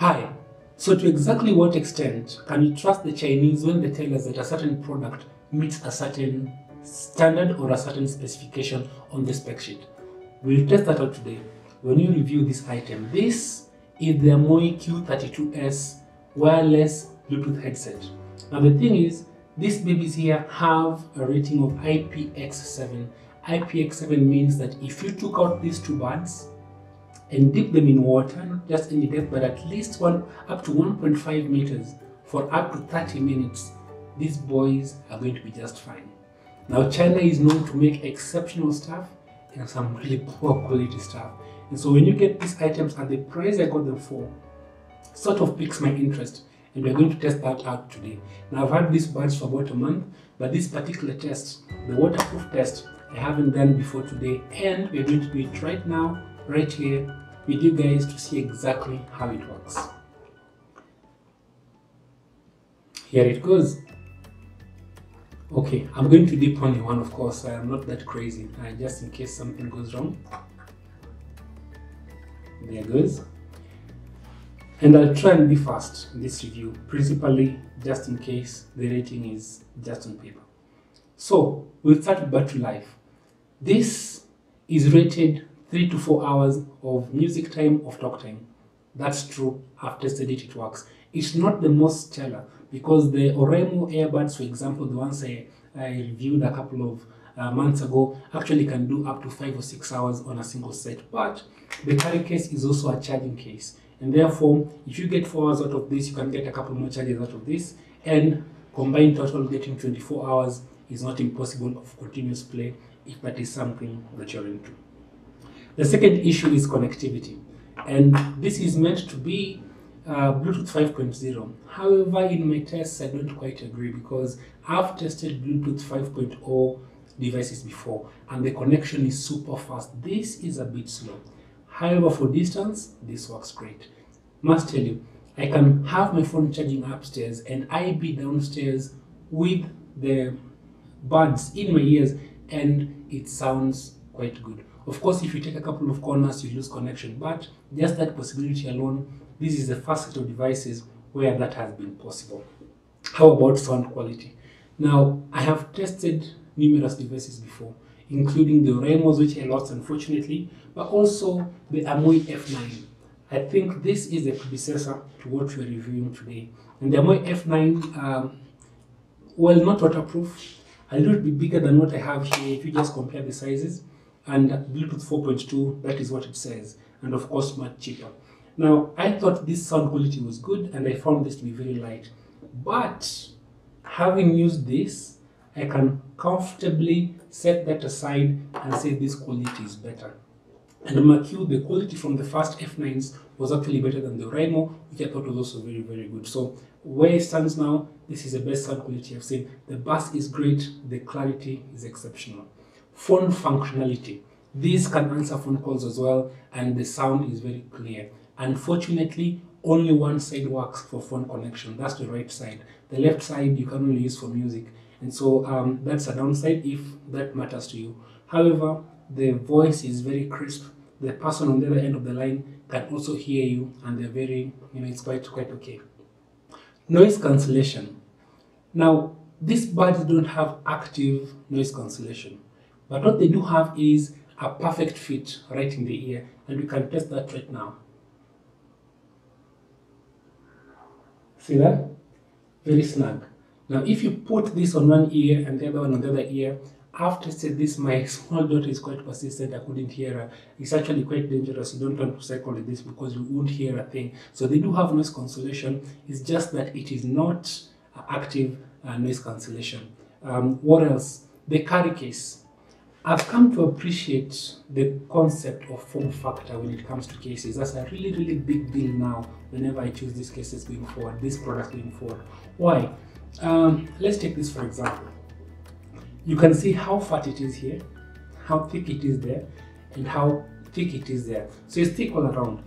Hi. So to exactly what extent can you trust the Chinese when they tell us that a certain product meets a certain standard or a certain specification on the spec sheet? We'll test that out today when you review this item. This is the Amoi Q32S wireless Bluetooth headset. Now the thing is, these babies here have a rating of IPX7. IPX7 means that if you took out these two buds and dip them in water, not just any depth, but at least one up to 1.5 meters for up to 30 minutes, these boys are going to be just fine. Now China is known to make exceptional stuff and some really poor quality stuff. And so when you get these items at the price I got them for, sort of piques my interest and we're going to test that out today. Now I've had these buds for about a month, but this particular test, the waterproof test, I haven't done before today and we're going to do it right now, right here with you guys to see exactly how it works. Here it goes. Okay, I'm going to dip only one of course, I am not that crazy, uh, just in case something goes wrong. There goes. And I'll try and be fast in this review, principally just in case the rating is just on paper. So, we'll start with battery life. This is rated 3 to 4 hours of music time, of talk time. That's true, I've tested it, it works. It's not the most stellar because the Oraimo earbuds, for example, the ones I, I reviewed a couple of uh, months ago, actually can do up to 5 or 6 hours on a single set. But the carry case is also a charging case. And therefore, if you get 4 hours out of this, you can get a couple more charges out of this. And combined total getting 24 hours is not impossible of continuous play if that is something that you're into. The second issue is connectivity. And this is meant to be uh, Bluetooth 5.0. However, in my tests, I don't quite agree because I've tested Bluetooth 5.0 devices before and the connection is super fast. This is a bit slow. However, for distance, this works great. Must tell you, I can have my phone charging upstairs and I be downstairs with the buds in my ears and it sounds quite good. Of course, if you take a couple of corners, you lose connection, but just that possibility alone, this is the first set of devices where that has been possible. How about sound quality? Now, I have tested numerous devices before, including the Remos, which I lost unfortunately, but also the Amoi F9. I think this is the predecessor to what we're reviewing today. And the Amoi F9, um, well, not waterproof, a little bit bigger than what I have here if you just compare the sizes, and Bluetooth 4.2, that is what it says, and of course much cheaper. Now, I thought this sound quality was good, and I found this to be very light, but having used this, I can comfortably set that aside and say this quality is better. And mark you, the quality from the first F9s was actually better than the Remo, which I thought was also very, very good. So where it stands now, this is the best sound quality I've seen. The bass is great, the clarity is exceptional. Phone functionality. These can answer phone calls as well, and the sound is very clear. Unfortunately, only one side works for phone connection. That's the right side. The left side you can only use for music. And so um, that's a downside if that matters to you. However, the voice is very crisp. The person on the other end of the line can also hear you and they're very, you know, it's quite, quite okay. Noise cancellation. Now, these buds don't have active noise cancellation, but what they do have is a perfect fit right in the ear, and we can test that right now. See that? Very snug. Now, if you put this on one ear and the other one on the other ear, I've tested this. My small daughter is quite persistent. I couldn't hear her. It's actually quite dangerous. You don't want to cycle with this because you won't hear a thing. So they do have noise cancellation. It's just that it is not active uh, noise cancellation. Um, what else? The carry case. I've come to appreciate the concept of form factor when it comes to cases. That's a really, really big deal now whenever I choose these cases going forward, this product going forward. Why? Um, let's take this for example. You can see how fat it is here, how thick it is there, and how thick it is there. So it's thick all around.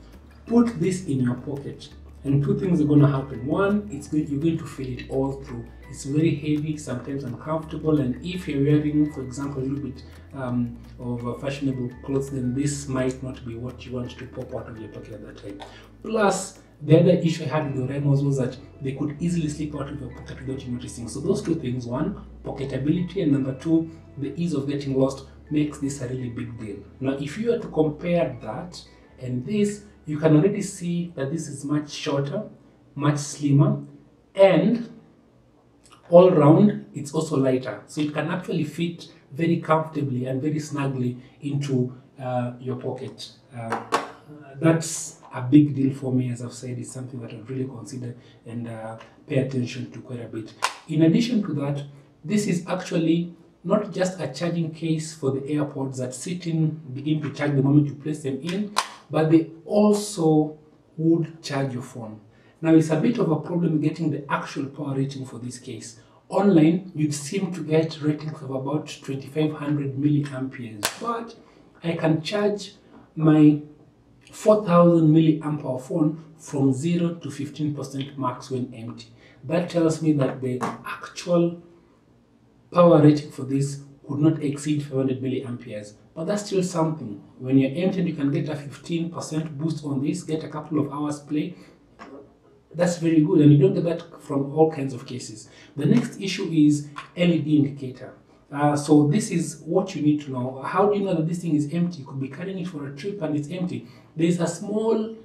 Put this in your pocket, and two things are going to happen. One, it's going, you're going to feel it all through. It's very heavy, sometimes uncomfortable, and if you're wearing, for example, a little bit um, of fashionable clothes, then this might not be what you want to pop out of your pocket at that time. Plus, The other issue I had with the Oraimos was that they could easily slip out of your pocket without you noticing. So those two things, one, pocketability, and number two, the ease of getting lost makes this a really big deal. Now, if you were to compare that and this, you can already see that this is much shorter, much slimmer, and all round it's also lighter. So it can actually fit very comfortably and very snugly into uh, your pocket. Uh, that's a big deal for me, as I've said, it's something that I've really considered and uh, pay attention to quite a bit. In addition to that, this is actually not just a charging case for the AirPods that sit in, begin to charge the moment you place them in, but they also would charge your phone. Now it's a bit of a problem getting the actual power rating for this case. Online, you'd seem to get ratings of about 2500 milliamperes, but I can charge my 4000 milliamp hour phone from 0 to 15% max when empty. That tells me that the actual power rating for this could not exceed 500 milliamperes. But that's still something. When you're empty, you can get a 15% boost on this, get a couple of hours play. That's very good, and you don't get that from all kinds of cases. The next issue is LED indicator. Uh, so this is what you need to know. How do you know that this thing is empty? You could be carrying it for a trip and it's empty. There's a small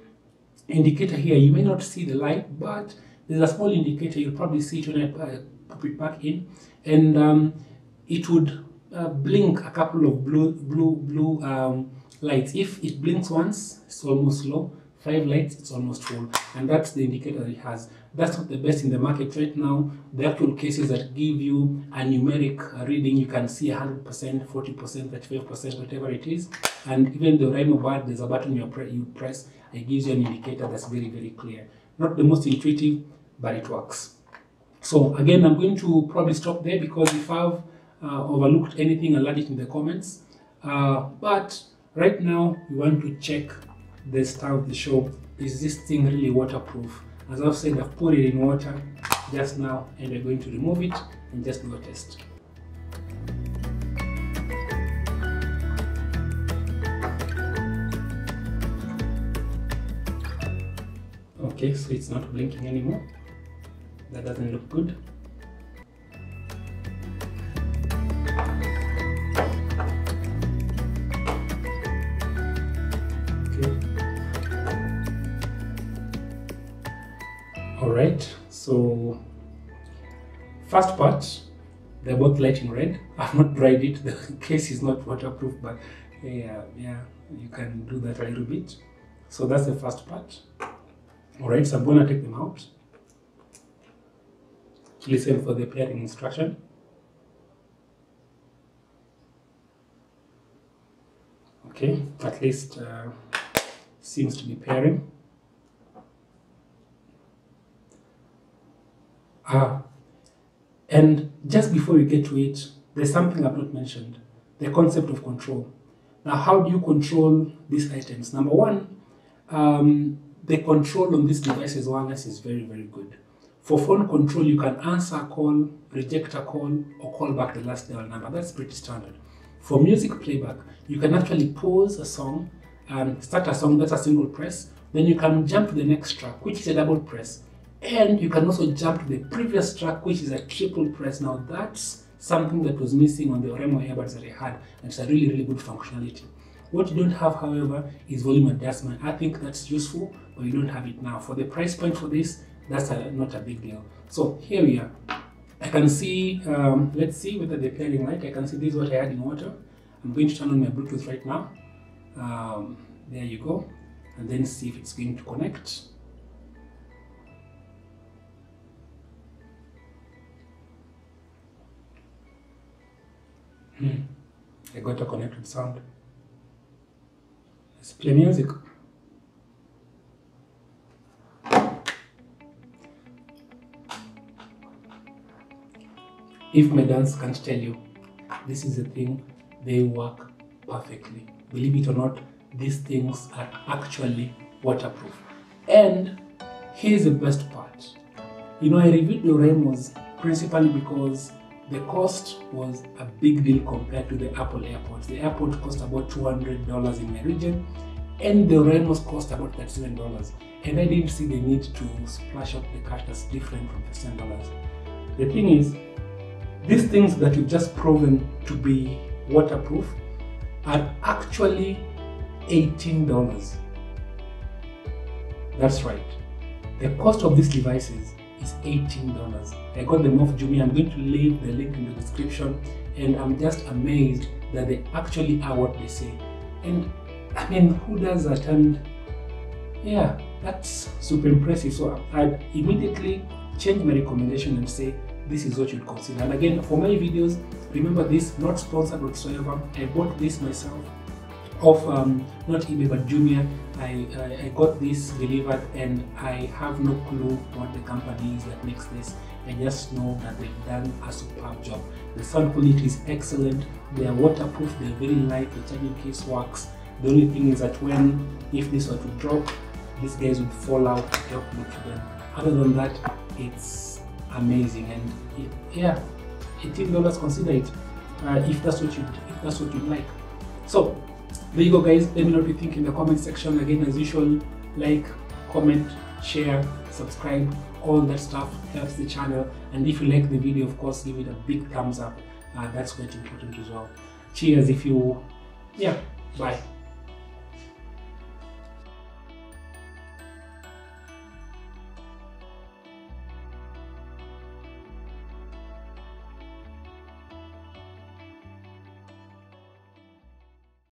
indicator here. You may not see the light, but there's a small indicator. You'll probably see it when I pop it back in. And um, it would uh, blink a couple of blue, blue, blue um, lights. If it blinks once, it's almost low. Five lights, it's almost full. And that's the indicator it has. That's not the best in the market right now. The actual cases that give you a numeric reading, you can see 100%, 40%, 35%, whatever it is. And even the Oraimo Bud, there's a button you, pre you press, it gives you an indicator that's very, very clear. Not the most intuitive, but it works. So again, I'm going to probably stop there because if I've uh, overlooked anything, I'll add it in the comments. Uh, but right now, we want to check the style of the show. Is this thing really waterproof? As I've said, I've put it in water just now and we're going to remove it and just do a test. Okay, so it's not blinking anymore. That doesn't look good. Right so first part they're both lighting red. I've not dried it. The case is not waterproof but yeah yeah you can do that a little bit. So that's the first part. All right so i'm gonna take them out. Listen for the pairing instruction. Okay at least uh, seems to be pairing Ah, and just before we get to it, there's something I've not mentioned the concept of control. Now, how do you control these items? Number one, um, the control on these devices wireless is very, very good. For phone control, you can answer a call, reject a call, or call back the last dial number. That's pretty standard. For music playback, you can actually pause a song and start a song, that's a single press. Then you can jump to the next track, which is a double press. And you can also jump to the previous track, which is a triple press. Now that's something that was missing on the Oraimo earbuds that I had, and it's a really, really good functionality. What you don't have, however, is volume adjustment. I think that's useful, but you don't have it now. For the price point for this, that's a, not a big deal. So here we are. I can see, um, let's see whether they're pairing right. I can see this is what I had in water. I'm going to turn on my Bluetooth right now. Um, there you go. And then see if it's going to connect. Hmm. I got a connected sound. Let's play music. If my dance can't tell you, this is a thing, they work perfectly. Believe it or not, these things are actually waterproof. And here's the best part. You know, I reviewed the principally because the cost was a big deal compared to the Apple AirPods. The AirPods cost about $200 in my region, and the Reynolds cost about $37 and I didn't see the need to splash up the cash that's different from $37. The thing is, these things that you've just proven to be waterproof are actually $18. That's right. The cost of these devices is $18. I got them off Jumia. I'm going to leave the link in the description and I'm just amazed that they actually are what they say. And I mean, who does that? And yeah, that's super impressive. So I immediately change my recommendation and say this is what you'd consider. And again, for my videos, remember this, not sponsored whatsoever. I bought this myself off um, not eBay but Jumia. I, I, I got this delivered and I have no clue what the company is that makes this. I just know that they've done a superb job. The sound quality is excellent. They are waterproof. They're very light. The charging case works. The only thing is that when if this were to drop, these guys would fall out. Help look to them. Other than that, it's amazing and it, yeah, $18 consider it uh, if that's what you if that's what you like. So there you go guys let me know what you think in the comment section again as usual. Like comment share subscribe all that stuff helps the channel. And if you like the video of course give it a big thumbs up. Uh, that's quite important as well. Cheers if you yeah bye